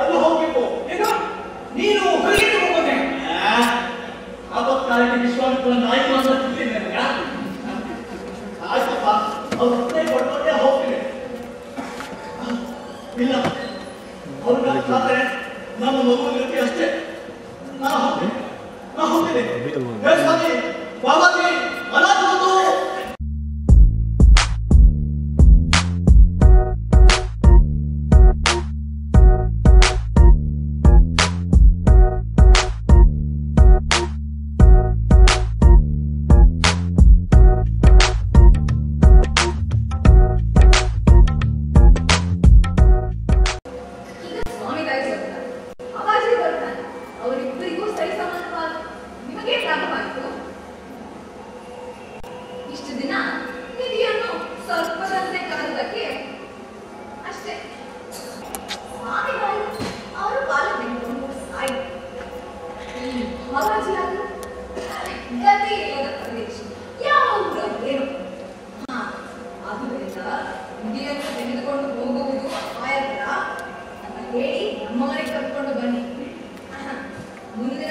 ಅಲ್ಲಿ ಹೋಗ್ಬೇಕು ಏನು ನೀನು ಹೊರಗೆ ಹೋಗೋನೆ ಆಪತ್ಕಾಲಕ್ಕೆ ವಿಶ್ವಾಮಿತ್ರ ನಾಯಿ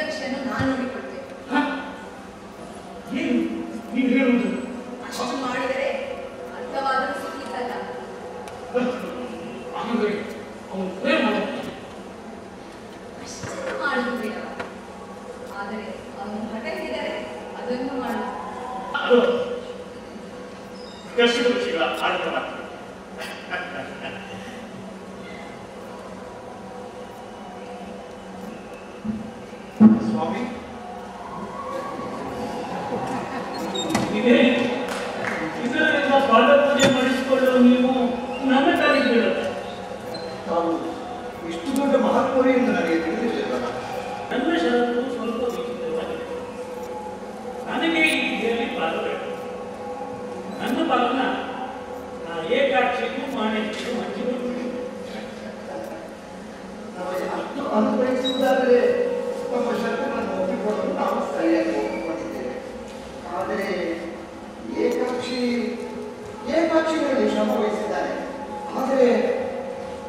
ಮುಂದಿನ ನಾನು ನೋಡಿಕೊಳ್ತೇನೆ? ಏನು? ಹೇಳುವುದು ಅಷ್ಟು ಮಾಡಿದರೆ ಅರ್ಥವಾದರೂ ಸಿಕ್ಕಿದ್ದಲ್ಲ ಆಮೇಲೆ ಅವನು ಪ್ರೇಮ ಮಾಡುತ್ತಾನೆ. ಅಷ್ಟನ್ನು ಆದರೆ ಅವನು ಹಠ ಹಿಡಿದರೆ ಅದನ್ನು ಮಾಡು ಅದು ಕೃಷಿ ಋಷಿಗಳ ಆಡತವಾಗ್ತದೆ ಇದೇ ಇದರಿಂದ ಪಾದ ಪೂಜೆ ಮಾಡಿಸಿಕೊಳ್ಳಲು ನೀವು ನನ್ನ ಕಾರ್ಯ ತಾವು ಇಷ್ಟು ದೊಡ್ಡ ಮಹತ್ವವೇ ಎಂದು ನನಗೆ ನನ್ನ ಷರತ್ತು ಸ್ವಲ್ಪ ವಿಚಿತ್ರವಾಗಿದೆ. ನನಗೆ ಈ ವಿಧಿಯಲ್ಲಿ ನನ್ನ ಪಾಲನ ಏಕಾಕ್ಷಿಗೂ ಮಾಣಿಕ್ಯಗೂ ಅಷ್ಟು ಅನುಭವಿಸುವುದಾದರೆ ನಮ್ಮ ಶಕ್ತಿಗಳನ್ನು ಒಪ್ಪಿಕೊಳ್ಳಲು ನಾವು ಸರಿಯಾಗಿ ಒಪ್ಪಿಕೊಂಡಿದ್ದೇವೆ. ಆದರೆ ಏಕಾಕ್ಷಿಗಳಲ್ಲಿ ಶ್ರಮ ವಹಿಸಿದ್ದಾರೆ. ಆದರೆ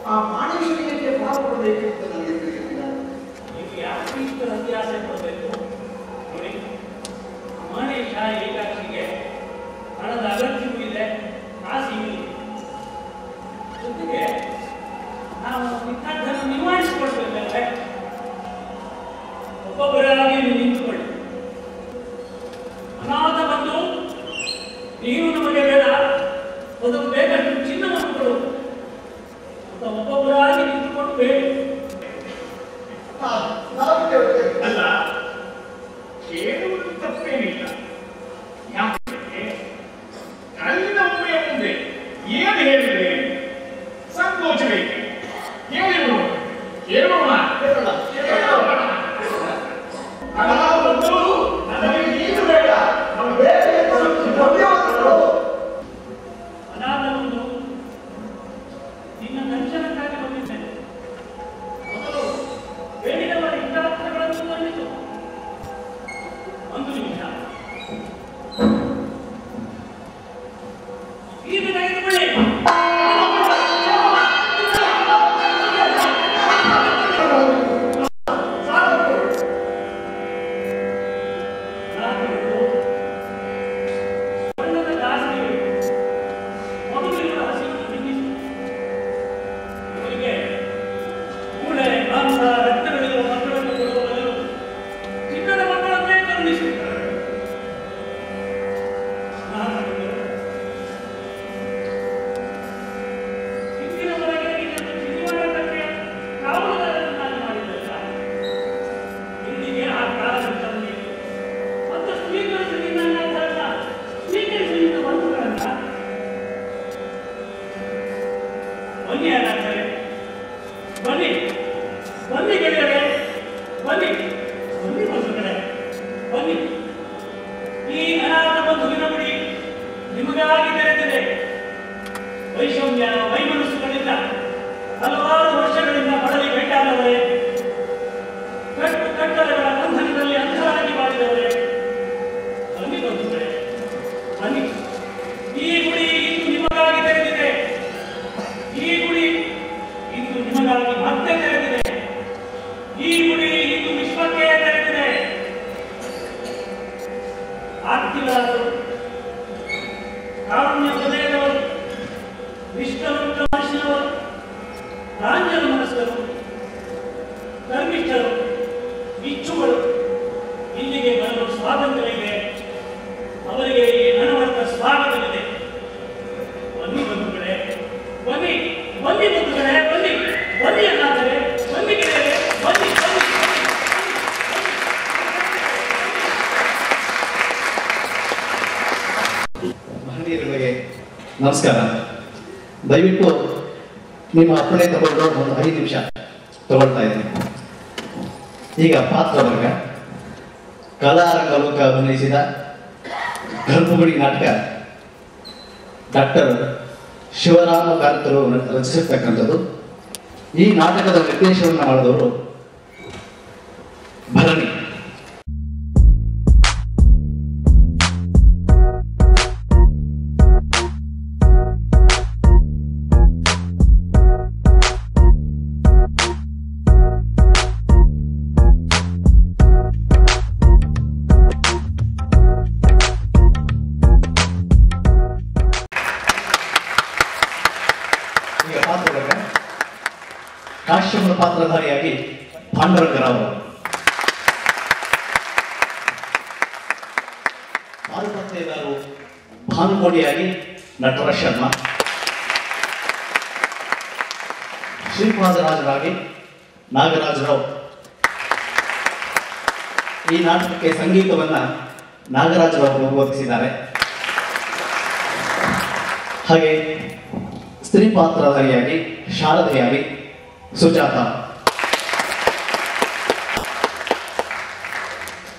ಆ ಮಾಣೇಶ್ವರಿಯಕ್ಕೆ ಭಾಗ ಕೊಡಬೇಕೆಂದು ನನಗೆ ತಿಳಿದಿಲ್ಲ ನೀವು ಯಾಕೆ ಇಷ್ಟು ಕೊಡಬೇಕು ನೋಡಿ. ಅಮಾನೇಶ ಏಕಾಕ್ಷಿಗೆ ಹಣದ ಅಗತ್ಯವೂ ಇದೆ ಆಸೆಯೂ ಇದೆ ಜೊತೆಗೆ ನಾವು ಇಂಥದ್ದನ್ನು ನಿವಾರಿಸಿಕೊಳ್ಬೇಕಂದ್ರೆ ಒಬ್ಬೊಬ್ಬರಾಗಿ ನೀವು Cristo. Amen. ಮಹನೀಯರಿಗೆ ನಮಸ್ಕಾರ. ದಯವಿಟ್ಟು ನಿಮ್ಮ ಅಪ್ಪಣೆ ತಗೊಂಡು ಒಂದು ಐದು ನಿಮಿಷ ತಗೊಳ್ತಾ ಇದ್ದೀನಿ. ಈಗ ಪಾತ್ರ ವರ್ಗ. ಕಲಾರಂಗ ಲೋಕ ಅಭಿನಯಿಸಿದ ಗರ್ಭಗುಡಿ ನಾಟಕ ಡಾಕ್ಟರ್ ಶಿವರಾಮ ಕಾಂತರು ರಚಿಸಿರ್ತಕ್ಕಂಥದ್ದು. ಈ ನಾಟಕದ ನಿರ್ದೇಶನವನ್ನು ಮಾಡಿದವರು ಭರಣಿ. ಕಾಶ್ಯಪನ ಪಾತ್ರಧಾರಿಯಾಗಿ ಪಾಂಡುರಂಗರಾವ್ ಮಾರುಕಟ್ಟೆಗಾರರು ಭಾನುಕೋಡಿಯಾಗಿ ನಟರ ಶರ್ಮಾ. ಶ್ರೀಪಾದರಾಜರಾಗಿ ನಾಗರಾಜರಾವ್. ಈ ನಾಟಕಕ್ಕೆ ಸಂಗೀತವನ್ನ ನಾಗರಾಜರಾವ್ ಒದಗಿಸಿದ್ದಾರೆ ಹಾಗೆ ಸ್ತ್ರೀ ಪಾತ್ರಧಾರಿಯಾಗಿ ಶಾರದೆಯಾಗಿ ಸುಜಾತ.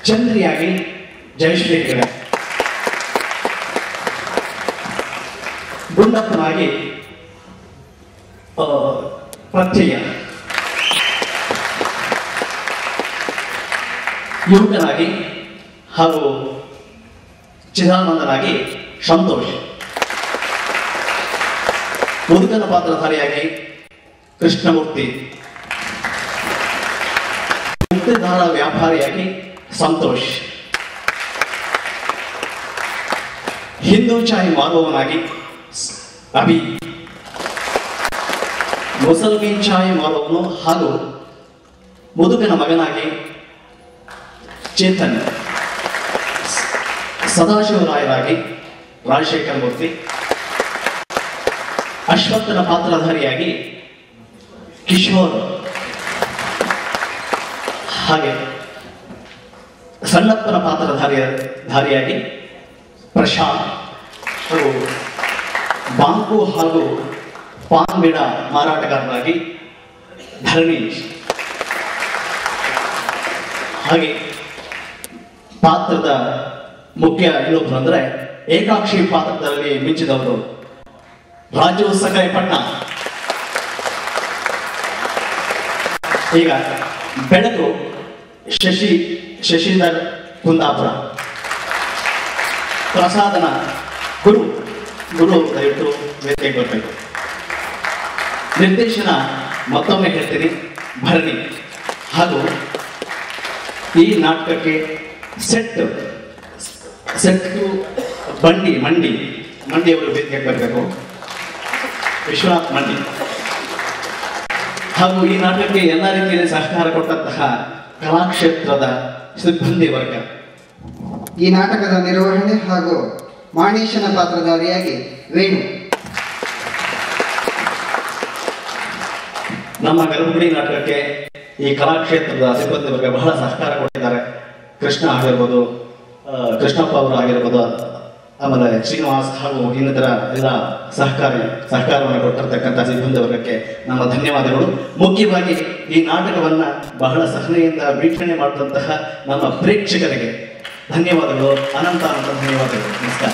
ಚಂದ್ರಿಯಾಗಿ ಜಯಶ್ರೀ ಹೆಗಡೆ ಗುಂಡಪ್ಪನಾಗಿ ಪ್ರತ್ಯಯ. ಯುವಕನಾಗಿ ಹಾಗೂ ಚಿದಾನಂದನಾಗಿ ಸಂತೋಷ್. ಮುದುಕನ ಪಾತ್ರಧಾರಿಯಾಗಿ ಕೃಷ್ಣಮೂರ್ತಿ. ವ್ಯಾಪಾರಿಯಾಗಿ ಸಂತೋಷ್. ಹಿಂದೂ ಚಾಯ್ ಮಾರುವವನಾಗಿ ಅಭಿ. ಮುಸಲ್ಮೀನ್ ಚಾಯ್ ಮಾರುವವನು ಹಾಗೂ ಮುದುಕನ ಮಗನಾಗಿ ಚೇತನ್. ಸದಾಶಿವರಾಯರಾಗಿ ರಾಜಶೇಖರ ಮೂರ್ತಿ ಅಶ್ವತ್ಥನ ಪಾತ್ರಧಾರಿಯಾಗಿ ಕಿಶೋರ್. ಹಾಗೆ ಸಣ್ಣಪ್ಪನ ಪಾತ್ರಧಾರಿಯ ಧಾರಿಯಾಗಿ ಪ್ರಶಾಂತ್ ಅವರು ಬಾಂಕು ಹಾಗೂ ಪಾನ್ ಮಾರಾಟಗಾರರಾಗಿ ಧರಣೀಶ್ ಹಾಗೆ ಪಾತ್ರದ ಮುಖ್ಯ ಇನ್ನೊಬ್ರು ಅಂದ್ರೆ ಏಕಾಕ್ಷಿ ಪಾತ್ರದಲ್ಲಿ ಮಿಂಚಿದವರು ರಾಜು ಸಕಾಯಿಪಟ್ನ ಈಗ ಬೆಳಕು ಶಶಿ ಶಶಿಧರ್ ಕುಂದಾಪುರ. ಪ್ರಸಾದನ ಗುರು ಗುರು ದಯವಿಟ್ಟು ವೇದಿಕೆಗೆ ಬರಬೇಕು ನಿರ್ದೇಶನ ಮತ್ತೊಮ್ಮೆ ಹೇಳ್ತೀನಿ, ಭರಣಿ. ಹಾಗೂ ಈ ನಾಟಕಕ್ಕೆ ಸೆಟ್ ಸೆಟ್ ಬಂಡಿ, ಮಂಡಿ ಮಂಡಿಯವರು ವೇದಿಕೆ ಬರಬೇಕು ವಿಶ್ವನಾಥ್ ಮಂಡಿ. ಹಾಗೂ ಈ ನಾಟಕಕ್ಕೆ ಎಲ್ಲ ರೀತಿಯಲ್ಲಿ ಸಹಕಾರ ಕೊಟ್ಟಂತಹ ಕಲಾಕ್ಷೇತ್ರದ ಸಿಬ್ಬಂದಿ ವರ್ಗ. ಈ ನಾಟಕದ ನಿರ್ವಹಣೆ ಹಾಗೂ ಮಾಣೇಶನ ಪಾತ್ರಧಾರಿಯಾಗಿ ವೇಣು. ನಮ್ಮ ಗರ್ಭಗುಡಿ ನಾಟಕಕ್ಕೆ ಈ ಕಲಾಕ್ಷೇತ್ರದ ಸಿಬ್ಬಂದಿ ವರ್ಗ ಬಹಳ ಸಹಕಾರ ಕೊಟ್ಟಿದ್ದಾರೆ. ಕೃಷ್ಣ ಆಗಿರ್ಬೋದು ಕೃಷ್ಣಪ್ಪ ಅವರು ಆಗಿರ್ಬೋದು ಆಮೇಲೆ ಶ್ರೀನಿವಾಸ್ ಹಾಗೂ ಇನ್ನಿತರ ಎಲ್ಲ ಸಹಕಾರಿ ಸಹಕಾರವನ್ನು ಕೊಟ್ಟಿರತಕ್ಕಂಥ ಸಿಬ್ಬಂದಿ ವರ್ಗಕ್ಕೆ ನಮ್ಮ ಧನ್ಯವಾದಗಳು. ಮುಖ್ಯವಾಗಿ ಈ ನಾಟಕವನ್ನ ಬಹಳ ಸಹನೆಯಿಂದ ವೀಕ್ಷಣೆ ಮಾಡಿದಂತಹ ನಮ್ಮ ಪ್ರೇಕ್ಷಕರಿಗೆ ಧನ್ಯವಾದಗಳು. ಅನಂತ ಅನಂತ ಧನ್ಯವಾದಗಳು. ನಮಸ್ಕಾರ.